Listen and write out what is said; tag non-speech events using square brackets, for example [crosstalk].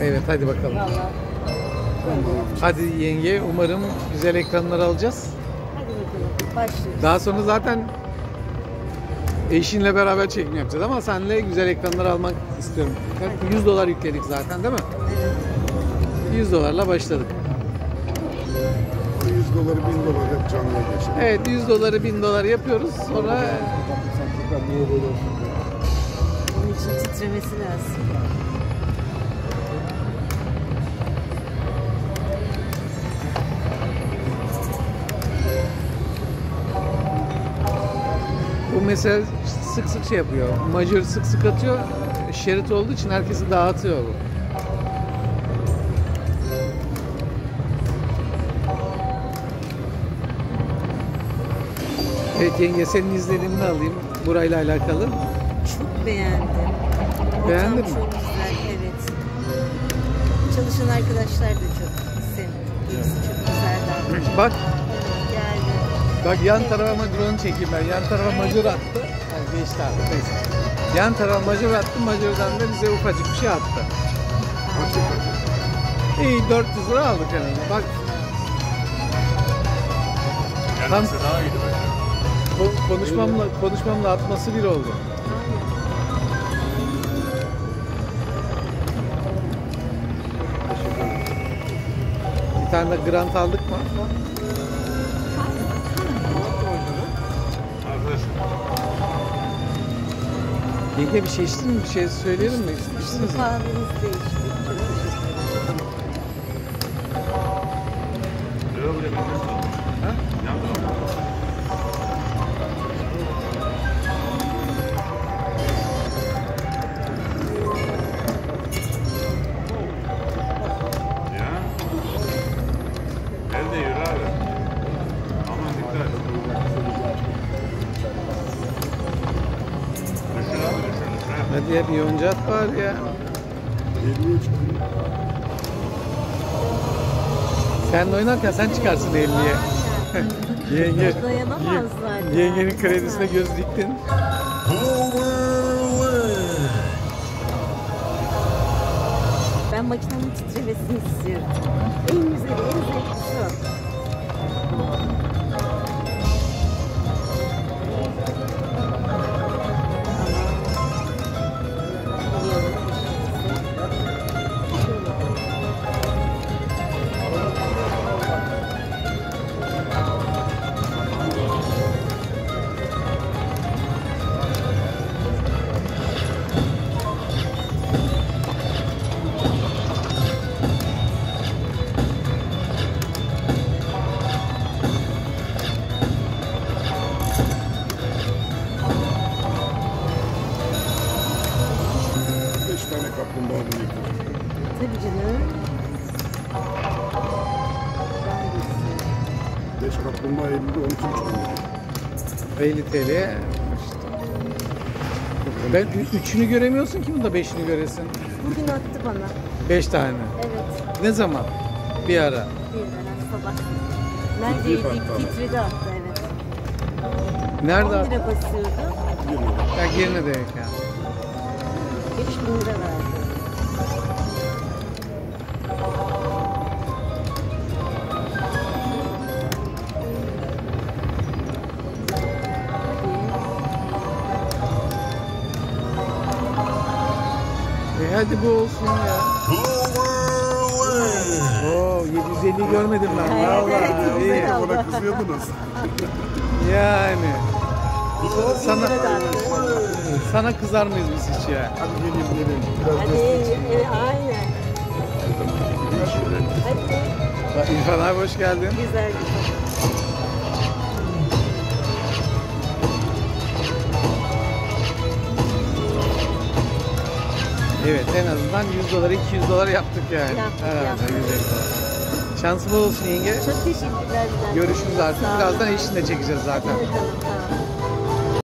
Evet hadi bakalım. Vallahi. Hadi yenge umarım güzel ekranlar alacağız. Hadi bakalım. Başlıyoruz. Daha sonra zaten eşinle beraber çekim yapacağız ama seninle güzel ekranlar almak istiyorum. Bak, 100 dolar yükledik zaten değil mi? Evet. 100 dolarla başladık. 100 doları 1000 dolar hep canlıya geçer. Evet 100 doları 1000 dolar yapıyoruz. Sonra Bunun için titremesi lazım. Mesela sık sık şey yapıyor. Majör sık sık atıyor. Şerit olduğu için herkesi dağıtıyor bu. Evet yenge senin izlenimini alayım burayla alakalı. Çok beğendim. Beğendin mi? çok güzel, evet. Çalışan arkadaşlar da çok sempatik. Hepsi çok güzel davranıyor. Bak. Bak yan tarafa drone çekeyim ben. Yan tarafa majör attı. Yani geçti abi neyse. Yan tarafa majör attı. Majörden de bize ufacık bir şey attı. İyi 400 lira aldık yani. Bak Tam- daha iyiydi bence. ko- konuşmamla konuşmamla atması bir oldu. Bir tane de grant aldık mı? Yenge bir şey içtin mi? Bir şey söyleyelim mi? İçtiniz mi? Kahvemiz değişti. Çok teşekkür ederim. Hadi ya bir yoncat var ya. 50'ye çıkıyor. Sen de oynarken sen çıkarsın 50'ye. [laughs] Yenge, Dayanamazlar ya. yengenin kredisine göz diktin. Ben makinenin titremesini istiyorum. kaplumbağa bunu yıkılır. Tabii canım. Beş kaplumbağa 50 12 buçuk 50 TL. Ben üçünü göremiyorsun ki bunda beşini göresin. Bugün attı bana. Beş tane. Evet. Ne zaman? Bir ara. Bir ara sabah. Neredeydik? Titredi attı evet. Nerede? 10 lira basıyordu. Ya yerine de yani. 3 bin lira verdi. Hadi bu olsun ya. Oo 750 görmedim ben. Valla iyi. Ona kızıyordunuz. yani. Sana sana kızar mıyız biz hiç ya? Hadi geleyim geleyim. Biraz Hadi, e, aynen. Hadi, Bak, İrfan abi hoş geldin. güzel güzel. Evet en azından 100 dolar 200 dolar yaptık yani. Yaptık, Herhalde yaptık. 150 dolar. Şansın bol olsun yenge. Çok teşekkürler. Görüşürüz artık. Birazdan eşinle çekeceğiz zaten. Bakalım, tamam.